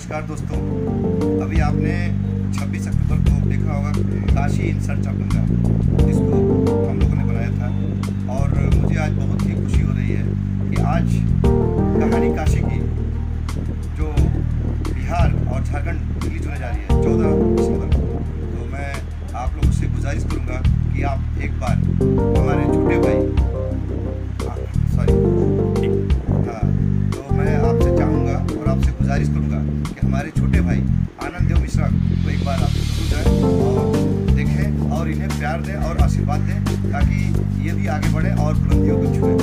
नमस्कार दोस्तों। अभी आपने 26 अक्टूबर को देखा होगा, Kashi in search of Ganga जिसको हम लोगों ने बनाया था। और मुझे आज बहुत ही खुशी हो रही है कि आज कहानी काशी की, जो बिहार और झारखंड रिलीज़ होने जा रही है, चौदह दिसंबर को। तो मैं आप लोगों से गुजारिश करूँगा कि आप एक बार हमारे छोटे भाई सॉरी गुजारिश करूँगा कि हमारे छोटे भाई आनंद देव मिश्रा को एक बार आप ज़रूर जाएँ और देखें और इन्हें प्यार दें और आशीर्वाद दें ताकि ये भी आगे बढ़े और बुलंदियों को छुएँ।